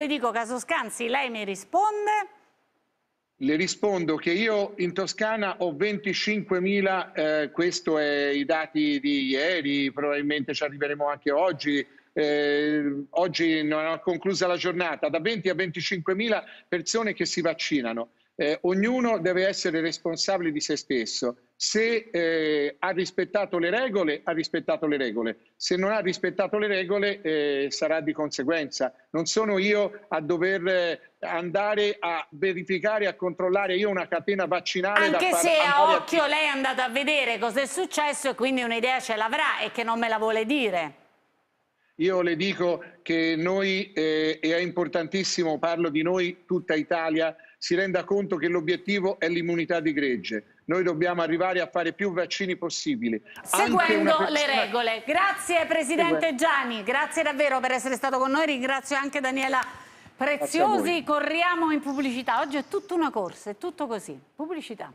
Le dico, caso Scanzi, lei mi risponde? Le rispondo che io in Toscana ho 25.000, eh, questo è i dati di ieri, probabilmente ci arriveremo anche oggi, eh, oggi non ho conclusa la giornata, da 20 a 25.000 persone che si vaccinano. Eh, ognuno deve essere responsabile di se stesso. Se eh, ha rispettato le regole, ha rispettato le regole. Se non ha rispettato le regole, eh, sarà di conseguenza. Non sono io a dover eh, andare a verificare, a controllare io una catena vaccinale. Anche se a occhio a... lei è andata a vedere cosa è successo e quindi un'idea ce l'avrà e che non me la vuole dire. Io le dico che noi, eh, e è importantissimo, parlo di noi, tutta Italia, si renda conto che l'obiettivo è l'immunità di gregge. Noi dobbiamo arrivare a fare più vaccini possibili. Seguendo persona... le regole. Grazie Presidente. Gianni, grazie davvero per essere stato con noi. Ringrazio anche Daniela Preziosi. Corriamo in pubblicità. Oggi è tutta una corsa, è tutto così. Pubblicità.